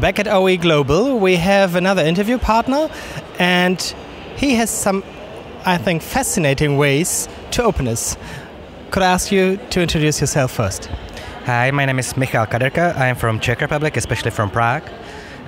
Back at OE Global, we have another interview partner, and he has some, I think, fascinating ways to open us. Could I ask you to introduce yourself first? Hi, my name is Michal Kaderka. I am from Czech Republic, especially from Prague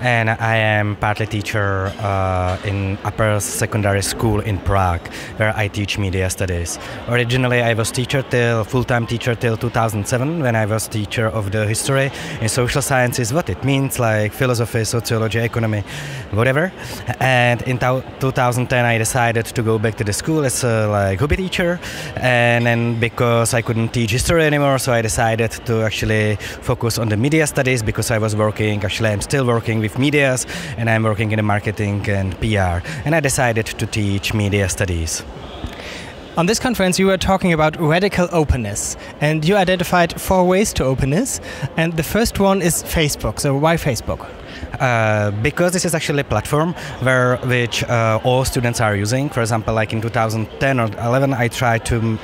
and I am partly teacher uh, in upper secondary school in Prague, where I teach media studies. Originally, I was teacher till full-time teacher till 2007, when I was teacher of the history in social sciences, what it means, like philosophy, sociology, economy, whatever. And in 2010, I decided to go back to the school as a like hobby teacher, and then because I couldn't teach history anymore, so I decided to actually focus on the media studies because I was working. Actually, I'm still working with medias and I'm working in the marketing and PR. And I decided to teach media studies. On this conference, you were talking about radical openness, and you identified four ways to openness. And the first one is Facebook. So, why Facebook? Uh, because this is actually a platform where which uh, all students are using. For example, like in 2010 or 11, I tried to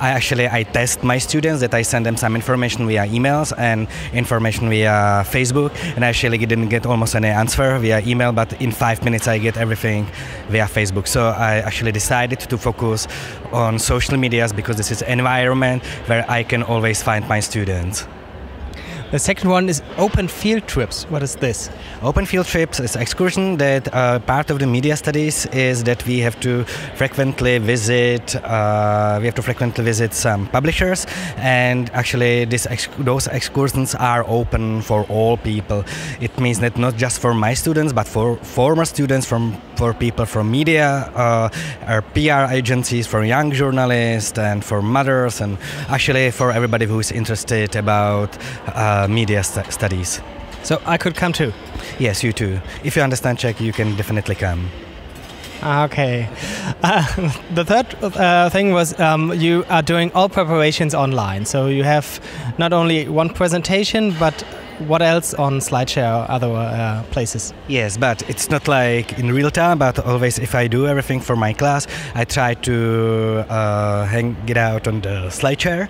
I actually I test my students that I send them some information via emails and information via Facebook, and I actually didn't get almost any answer via email, but in five minutes I get everything via Facebook. So I actually decided to focus on social medias because this is environment where I can always find my students. The second one is open field trips. What is this? Open field trips is excursion that uh, part of the media studies is that we have to frequently visit. Uh, we have to frequently visit some publishers, and actually, this those excursions are open for all people. It means that not just for my students, but for former students, from for people from media, uh, our PR agencies, for young journalists, and for mothers, and actually for everybody who is interested about uh, uh, media st studies. So I could come too? Yes, you too. If you understand Czech, you can definitely come. Okay. Uh, the third uh, thing was um, you are doing all preparations online. So you have not only one presentation, but what else on SlideShare or other uh, places? Yes, but it's not like in real time, but always if I do everything for my class, I try to uh, hang it out on the SlideShare.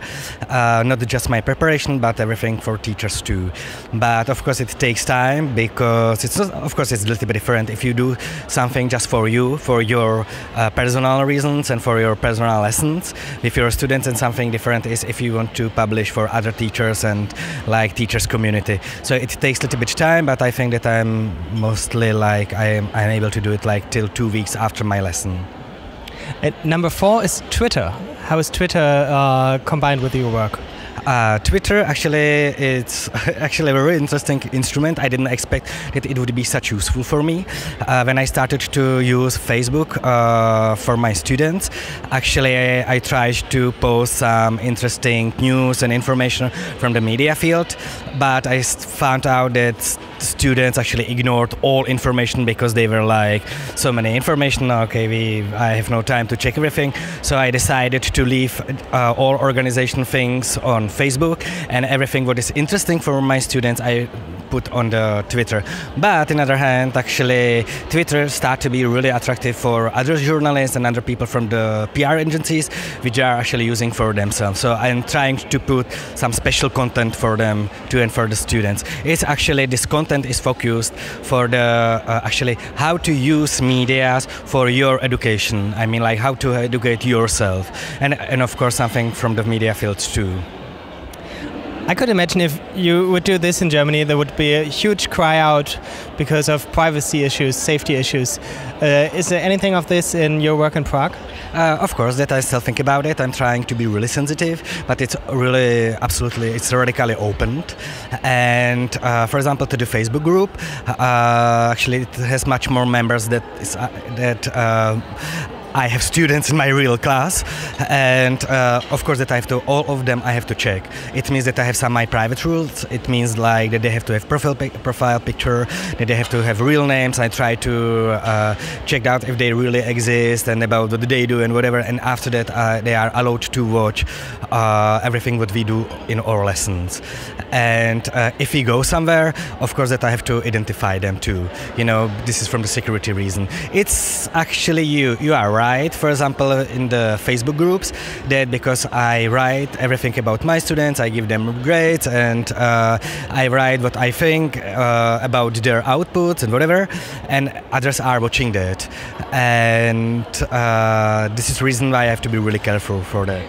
Uh, not just my preparation, but everything for teachers too. But of course, it takes time because it's not, of course, it's a little bit different if you do something just for you, for your uh, personal reasons and for your personal lessons with your students, and something different is if you want to publish for other teachers and like teachers community. So it takes a little bit of time, but I think that I'm mostly like I am I'm able to do it like till two weeks after my lesson. And number four is Twitter. How is Twitter uh, combined with your work? Uh, Twitter actually it's actually a very interesting instrument. I didn't expect that it would be such useful for me. Uh, when I started to use Facebook uh, for my students, actually I tried to post some interesting news and information from the media field, but I found out that students actually ignored all information because they were like so many information okay we i have no time to check everything. So i decided to leave uh, all organization things on facebook and everything what is interesting for my students i put on the Twitter. But on the other hand, actually, Twitter start to be really attractive for other journalists and other people from the PR agencies, which are actually using for themselves. So I'm trying to put some special content for them to and for the students. It's actually this content is focused for the uh, actually how to use media for your education. I mean, like how to educate yourself, and and of course something from the media fields too. I could imagine if you would do this in Germany, there would be a huge cry out because of privacy issues, safety issues. Uh, is there anything of this in your work in Prague? Uh, of course, that I still think about it. I'm trying to be really sensitive, but it's really absolutely it's radically opened. And uh, for example, to the Facebook group, uh, actually, it has much more members that is, uh, that uh, I have students in my real class, and uh, of course that I have to all of them I have to check. It means that I have some my private rules. It means like that they have to have profile profile picture, that they have to have real names. I try to uh, check out if they really exist and about what they do and whatever. And after that, uh, they are allowed to watch uh, everything what we do in our lessons. And uh, if we go somewhere, of course that I have to identify them too. You know, this is from the security reason. It's actually you. You are right write, for example, in the Facebook groups, that because I write everything about my students, I give them grades, and uh, I write what I think uh, about their outputs and whatever, and others are watching that, and uh, this is reason why I have to be really careful for that.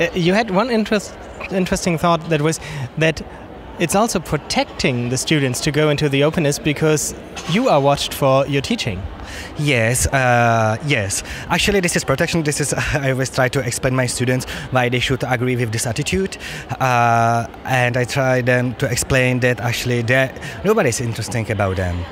Uh, you had one interest, interesting thought that was that it's also protecting the students to go into the openness because you are watched for your teaching. Yes, uh, yes. Actually, this is protection. This is I always try to explain my students why they should agree with this attitude, uh, and I try them to explain that actually nobody is interesting about them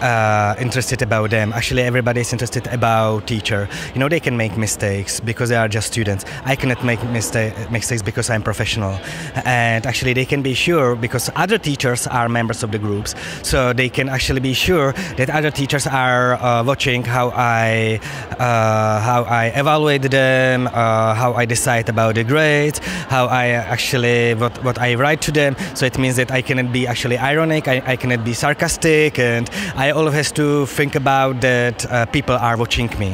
uh, interested about them. Actually, everybody is interested about teacher. You know, they can make mistakes because they are just students. I cannot make mistake, mistakes because I'm professional. And actually, they can be sure because other teachers are members of the groups, so they can actually be sure that other teachers are uh, watching how I uh, how I evaluate them, uh, how I decide about the grades, how I actually what what I write to them. So it means that I cannot be actually ironic. I, I cannot be sarcastic and I always have to think about that uh, people are watching me.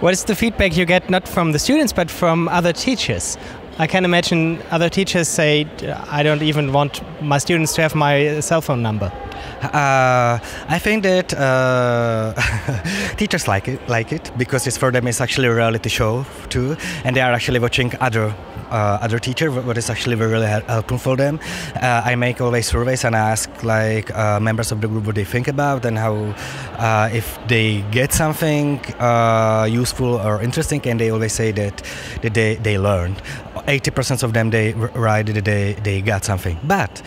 What is the feedback you get not from the students but from other teachers? I can imagine other teachers say, I don't even want my students to have my cell phone number. Uh, I think that uh, teachers like it, like it because it's for them it's actually a reality show too, and they are actually watching other uh, other teacher what is actually very really helpful for them. Uh, I make always surveys and I ask like uh, members of the group what they think about and how uh, if they get something useful or interesting, and they always say that that they they learned. 80% of them they write that they, they got something but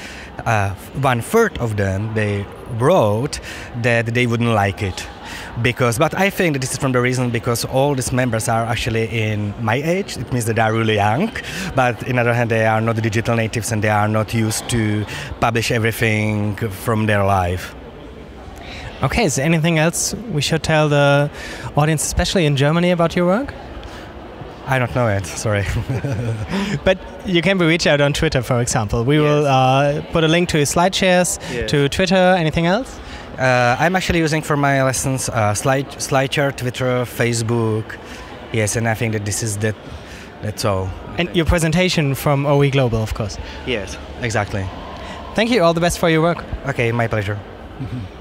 one third of them they wrote that they wouldn't like it. Because but i think that this is from the reason because all these members are actually in my age. It means that they are really young. But in other hand they are not digital natives and they are not used to publish everything from their life. Okay is there anything else we should tell the audience especially in germany about your work I don't know it. Sorry. but you can be reached out on Twitter, for example. We yes. will uh, put a link to slide shares, yes. to Twitter. Anything else? Uh, I'm actually using for my lessons uh, slide SlideShare, Twitter, Facebook. Yes, and I think that this is that. That's all. And your presentation from OE Global, of course. Yes, exactly. Thank you. All the best for your work. Okay, my pleasure.